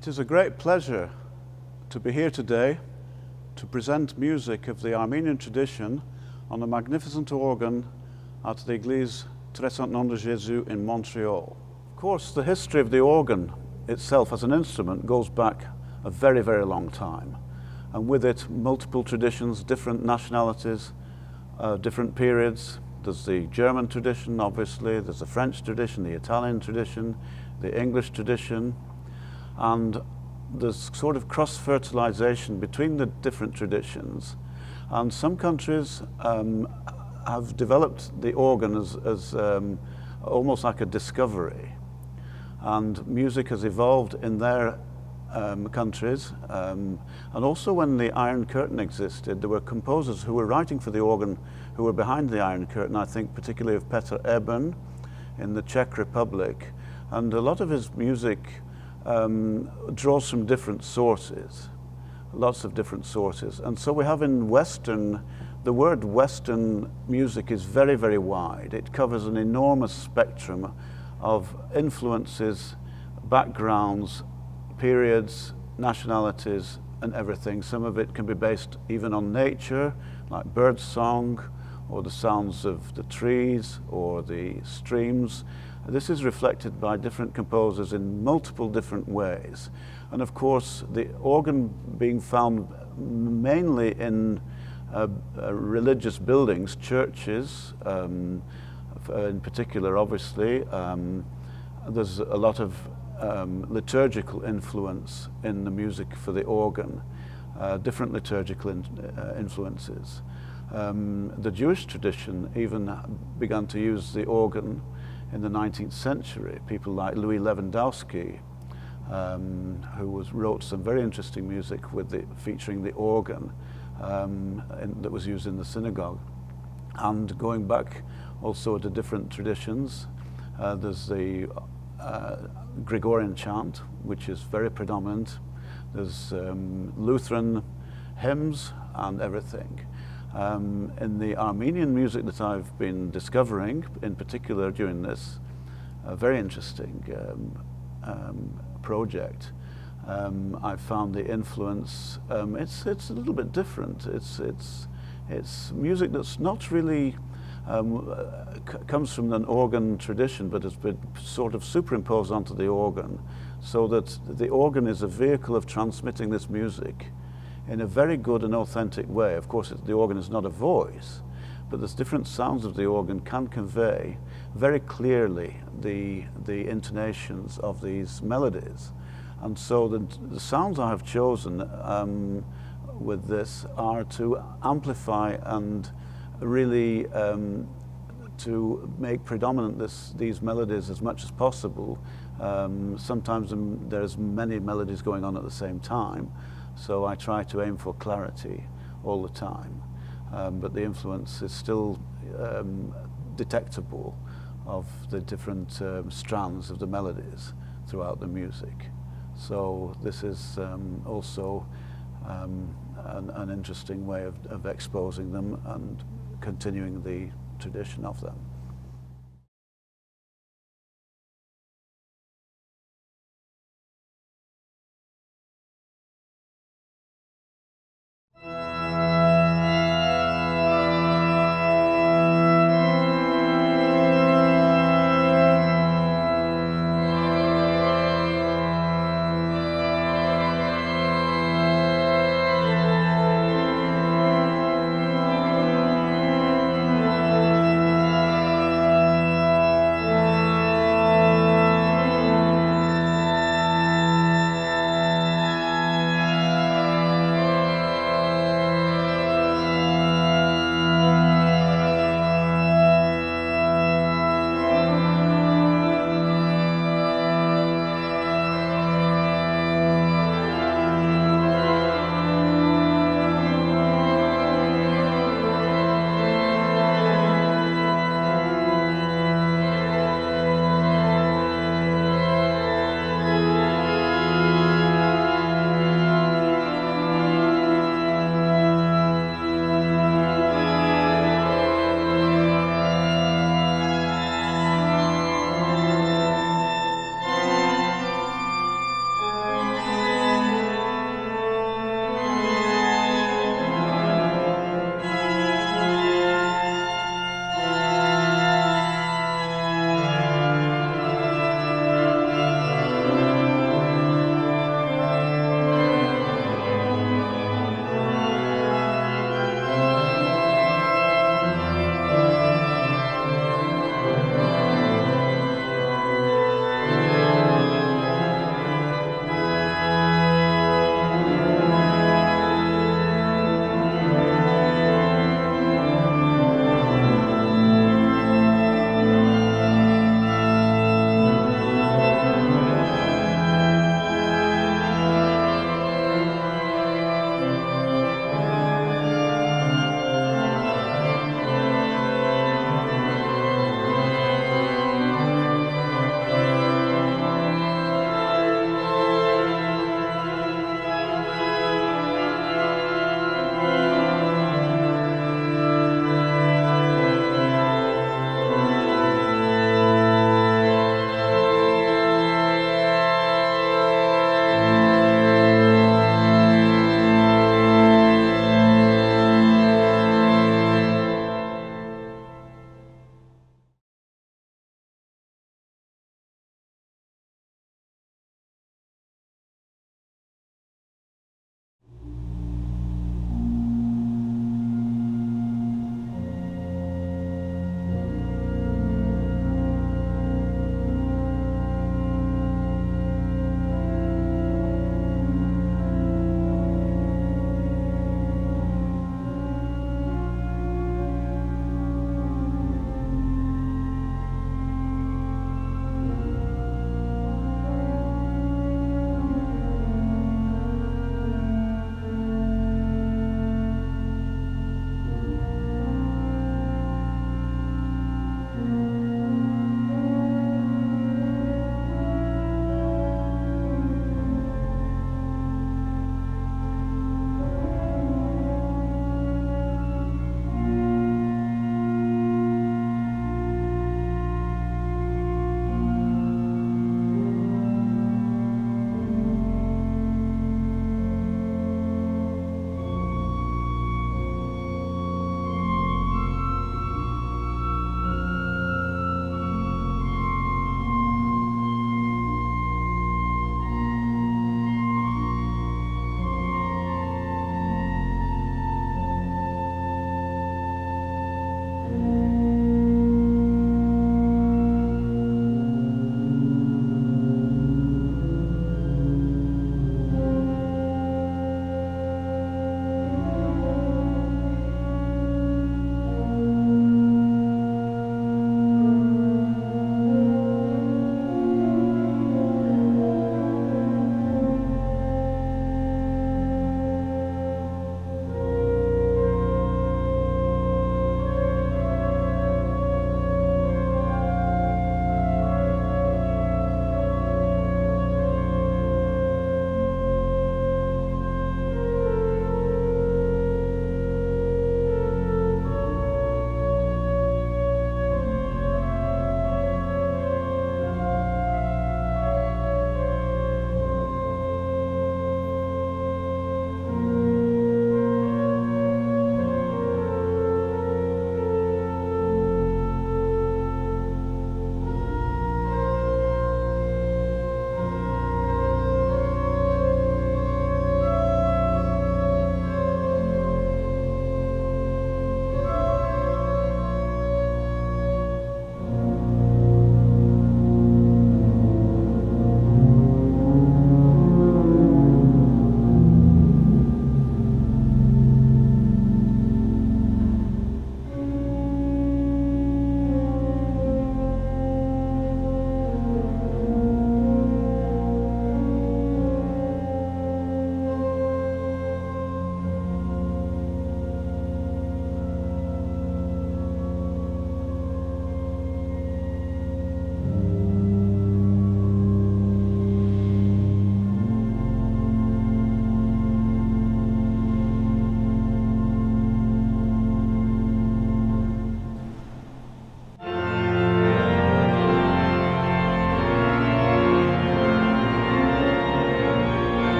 It is a great pleasure to be here today to present music of the Armenian tradition on a magnificent organ at the Église Très Saint Nom de Jésus in Montreal. Of course, the history of the organ itself as an instrument goes back a very, very long time. And with it, multiple traditions, different nationalities, uh, different periods. There's the German tradition, obviously, there's the French tradition, the Italian tradition, the English tradition, and there's sort of cross-fertilization between the different traditions. And some countries um, have developed the organ as, as um, almost like a discovery. And music has evolved in their um, countries. Um, and also when the Iron Curtain existed, there were composers who were writing for the organ who were behind the Iron Curtain, I think particularly of Petr Eben in the Czech Republic. And a lot of his music um, draws from different sources, lots of different sources. And so we have in Western, the word Western music is very, very wide. It covers an enormous spectrum of influences, backgrounds, periods, nationalities, and everything. Some of it can be based even on nature, like bird song, or the sounds of the trees, or the streams. This is reflected by different composers in multiple different ways. And of course, the organ being found mainly in uh, uh, religious buildings, churches, um, in particular, obviously. Um, there's a lot of um, liturgical influence in the music for the organ, uh, different liturgical in, uh, influences. Um, the Jewish tradition even began to use the organ in the 19th century. People like Louis Lewandowski, um, who was, wrote some very interesting music with the, featuring the organ um, in, that was used in the synagogue. And going back also to different traditions, uh, there's the uh, Gregorian chant, which is very predominant. There's um, Lutheran hymns and everything. Um, in the Armenian music that I've been discovering, in particular during this uh, very interesting um, um, project, um, I've found the influence, um, it's, it's a little bit different. It's, it's, it's music that's not really, um, comes from an organ tradition, but has been sort of superimposed onto the organ, so that the organ is a vehicle of transmitting this music in a very good and authentic way. Of course, the organ is not a voice, but the different sounds of the organ can convey very clearly the, the intonations of these melodies. And so the, the sounds I have chosen um, with this are to amplify and really um, to make predominant this, these melodies as much as possible. Um, sometimes there's many melodies going on at the same time. So I try to aim for clarity all the time. Um, but the influence is still um, detectable of the different um, strands of the melodies throughout the music. So this is um, also um, an, an, interesting way of, of exposing them and continuing the tradition of them.